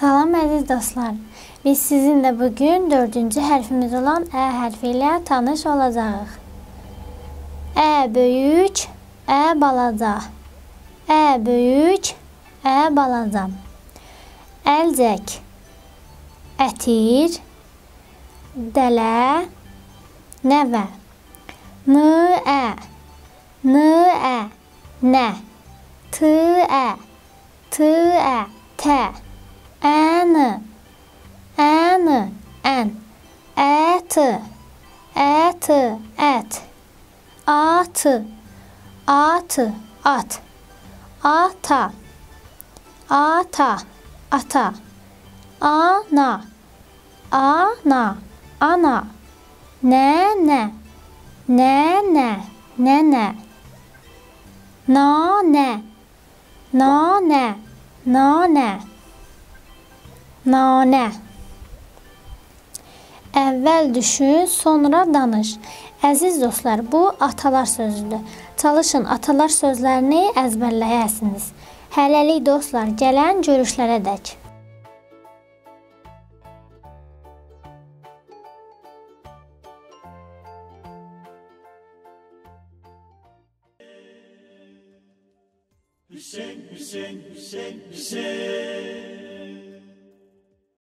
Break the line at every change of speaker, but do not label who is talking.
Salam əziz dostlar. Biz sizinlə bu gün 4-cü hərfimiz olan ə hərfi ilə tanış olacağıq. Ə böyük, ə balaca. Ə böyük, ə balaca. Əlcək. Ətir. Dələ. Nəvə. N ə. N ə. Nə. T ə. T ə. Tə. an an an at at at at, at, at, ata. Ata ata. Ana. Ana ana. Nene. Nene nene. Nane nane nane Nanə. Əvvəl düşün, sonra danış. Əziz dostlar, bu atalar sözüdür. Çalışın atalar sözlərini əzbərləyəsiniz. Hələlik dostlar, gələn görüşlərə dək.
Hüseyin, Hüseyin, Hüseyin, Hüseyin.